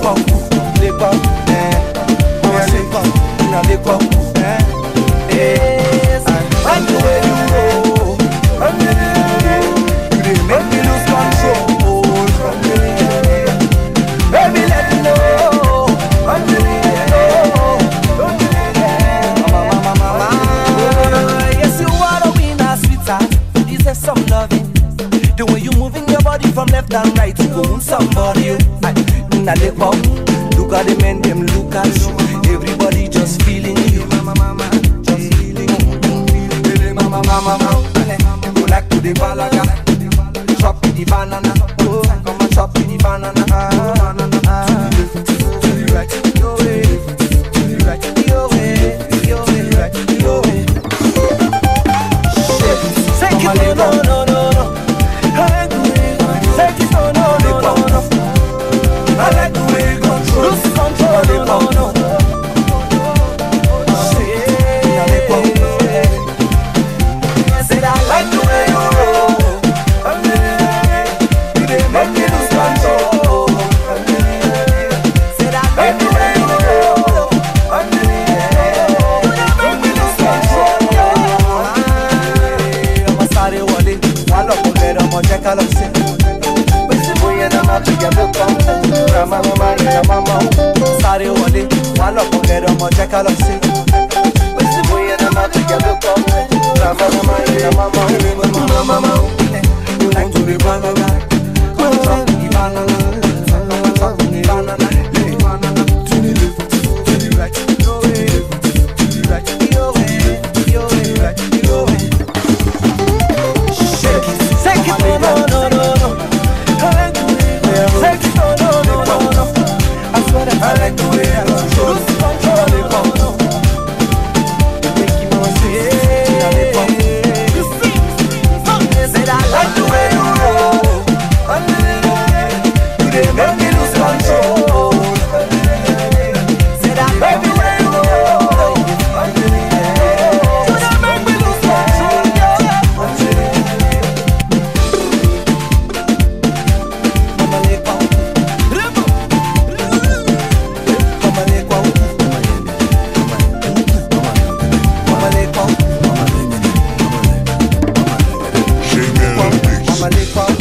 pas eh. On eh. Eh ah, I'm the way you go. You make me lose control. Baby let me know. I'm the way Some loving, the way you moving your body from left and right, you own somebody. Oh. I, and they come. Look at the men, them look at you. Everybody just feeling you. Just feeling you. Mama, mama, mama. You go like to the balaga. Chop with the banana. Oh, come and chop with the banana. To the left, to the right. mara mama. Ma ina mama o sáré wọlé wà lọ́kùnrin ọmọ jẹ́ ká Malay qual